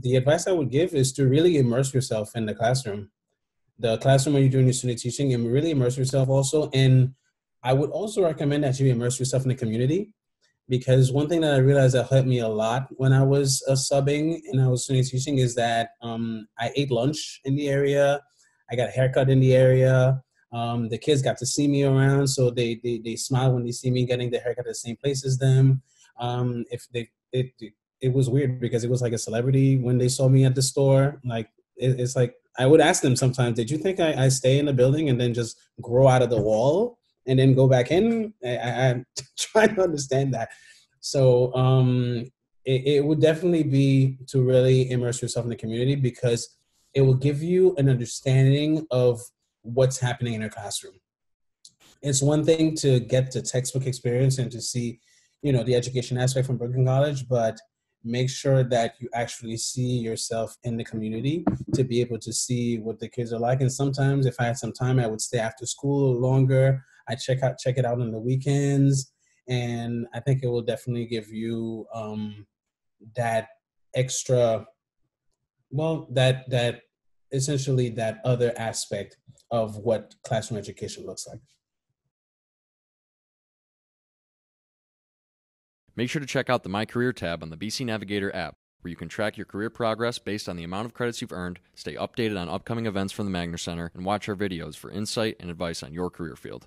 the advice I would give is to really immerse yourself in the classroom, the classroom where you're doing your student teaching, and really immerse yourself also. And I would also recommend that you immerse yourself in the community because one thing that I realized that helped me a lot when I was uh, subbing and I was student teaching is that um, I ate lunch in the area, I got a haircut in the area. Um, the kids got to see me around, so they, they they smile when they see me getting the haircut at the same place as them. Um, if they it, it was weird because it was like a celebrity when they saw me at the store. Like it, it's like I would ask them sometimes, "Did you think I, I stay in the building and then just grow out of the wall and then go back in?" I, I, am trying to understand that. So um, it, it would definitely be to really immerse yourself in the community because it will give you an understanding of what's happening in a classroom. It's one thing to get the textbook experience and to see, you know, the education aspect from Brooklyn College, but make sure that you actually see yourself in the community to be able to see what the kids are like. And sometimes, if I had some time, I would stay after school longer. I check out check it out on the weekends, and I think it will definitely give you um, that extra, well, that that essentially that other aspect of what classroom education looks like. Make sure to check out the My Career tab on the BC Navigator app, where you can track your career progress based on the amount of credits you've earned, stay updated on upcoming events from the Magner Center, and watch our videos for insight and advice on your career field.